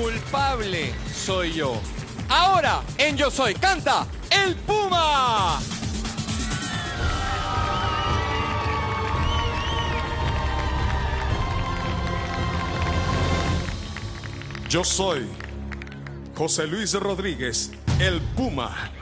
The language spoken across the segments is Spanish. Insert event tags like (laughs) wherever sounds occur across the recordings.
culpable soy yo. Ahora, en Yo Soy, canta el Puma. Yo soy José Luis Rodríguez, el Puma.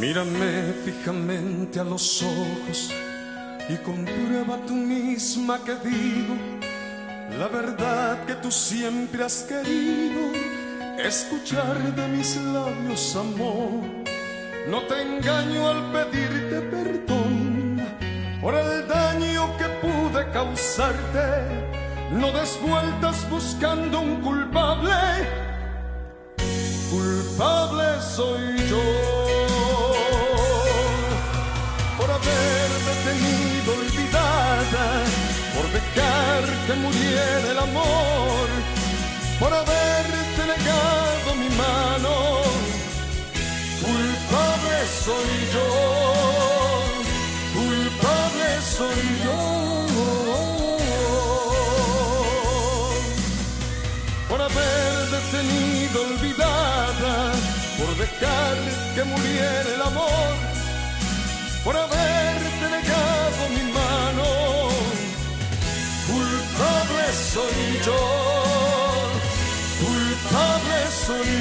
Mírame fijamente a los ojos y comprueba tú misma que digo la verdad que tú siempre has querido escuchar de mis labios, amor. No te engaño al pedirte perdón por el daño que pude causarte. No des vueltas buscando un culpable. Culpable soy yo tenido olvidada, por dejar que muriera el amor, por haberte negado mi mano. Culpable soy yo, culpable soy yo. Por haberte tenido olvidada, por dejar que muriera el amor soy.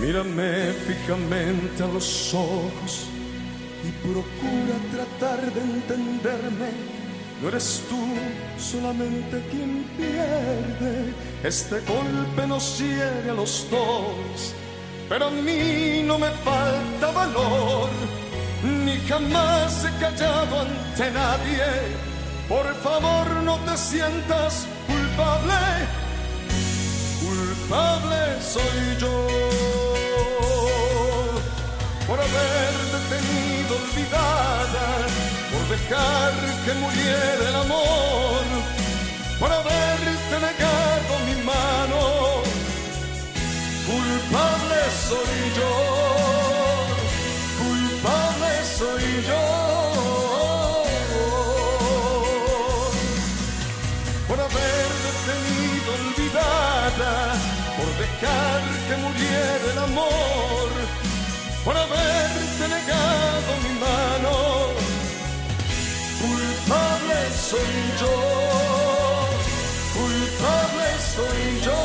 Mírame fijamente a los ojos y procura tratar de entenderme. No eres tú solamente quien pierde. Este golpe nos hiere a los dos. Pero a mí no me falta valor, ni jamás he callado ante nadie. Por favor no te sientas culpable culpable soy yo por haberte tenido olvidada, por dejar que muriera el amor, por haberte negado mi mano. Culpable soy yo, culpable soy yo. por haberte tenido olvidada, por dejar que muriera el amor, soy yo,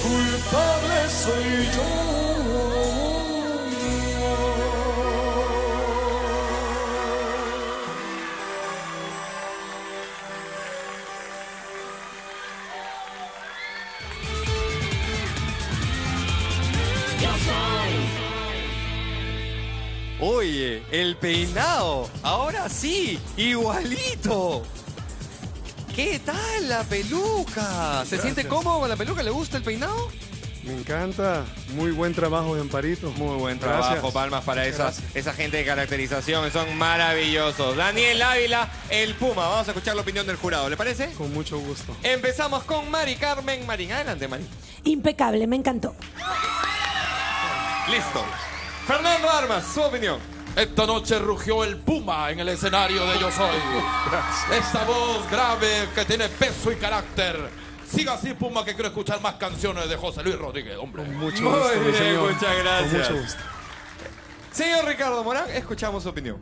culpable soy yo. Oye, el peinado. Ahora sí, igualito. ¿Qué tal la peluca? ¿Se siente cómodo con la peluca? ¿Le gusta el peinado? Me encanta. Muy buen trabajo Amparito. Muy buen Gracias. trabajo, palmas para esa gente de caracterización, son maravillosos. Daniel Ávila, el Puma. Vamos a escuchar la opinión del jurado, ¿le parece? Con mucho gusto. Empezamos con Mari Carmen Marín. Adelante, Mari. Impecable, me encantó. Listo. Fernando Armas, su opinión. Esta noche rugió el puma en el escenario de Yo Soy. (laughs) Esta voz grave que tiene peso y carácter. Siga así, Puma, que quiero escuchar más canciones de José Luis Rodríguez, hombre. Mucho Muy gusto, mi bien, señor. muchas gracias. Con mucho gusto. Señor Ricardo Morán, escuchamos su opinión.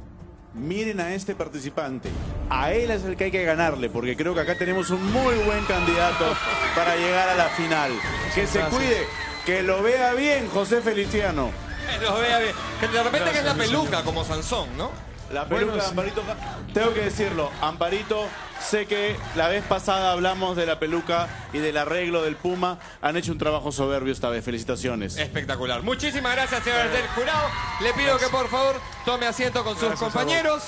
Miren a este participante. A él es el que hay que ganarle, porque creo que acá tenemos un muy buen candidato (laughs) para llegar a la final. Que se cuide, que lo vea bien José Feliciano. (laughs) Que lo vea bien. Que de repente que es la peluca, como Sansón, ¿no? La peluca Bueno, de sí. Amparito, tengo que decirlo, Amparito, sé que la vez pasada hablamos de la peluca y del arreglo del Puma. Han hecho un trabajo soberbio esta vez. Felicitaciones. Espectacular. Muchísimas gracias, señor del jurado. Le pido que por favor tome asiento con sus compañeros.